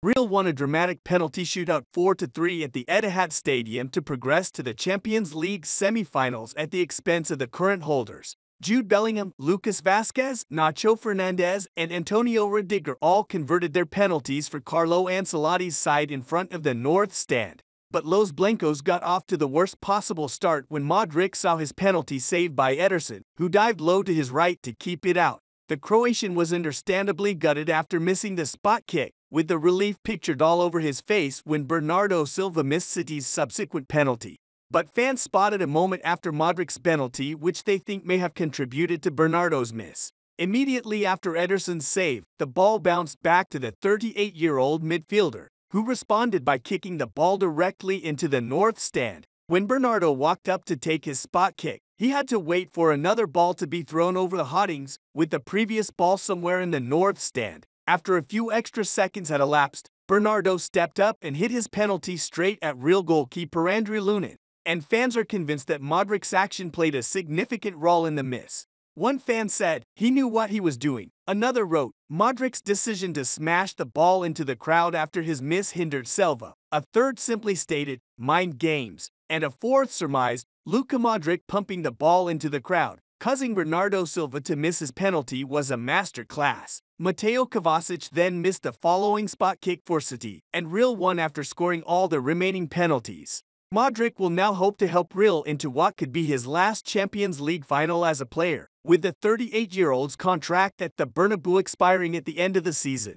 Real won a dramatic penalty shootout 4-3 at the Etihad Stadium to progress to the Champions League semi-finals at the expense of the current holders. Jude Bellingham, Lucas Vázquez, Nacho Fernandez, and Antonio Rudiger all converted their penalties for Carlo Ancelotti's side in front of the North Stand. But Los Blancos got off to the worst possible start when Modric saw his penalty saved by Ederson, who dived low to his right to keep it out. The Croatian was understandably gutted after missing the spot kick, with the relief pictured all over his face when Bernardo Silva missed City's subsequent penalty. But fans spotted a moment after Modric's penalty which they think may have contributed to Bernardo's miss. Immediately after Ederson's save, the ball bounced back to the 38-year-old midfielder, who responded by kicking the ball directly into the north stand. When Bernardo walked up to take his spot kick, he had to wait for another ball to be thrown over the Hoddings, with the previous ball somewhere in the north stand. After a few extra seconds had elapsed, Bernardo stepped up and hit his penalty straight at real goalkeeper Andriy Lunin, and fans are convinced that Modric's action played a significant role in the miss. One fan said he knew what he was doing. Another wrote, Modric's decision to smash the ball into the crowd after his miss hindered Silva. A third simply stated, mind games. And a fourth surmised, Luka Modric pumping the ball into the crowd, causing Bernardo Silva to miss his penalty was a master class. Mateo Kovacic then missed the following spot kick for City, and Real won after scoring all the remaining penalties. Modric will now hope to help Real into what could be his last Champions League final as a player, with the 38-year-old's contract at the Bernabeu expiring at the end of the season.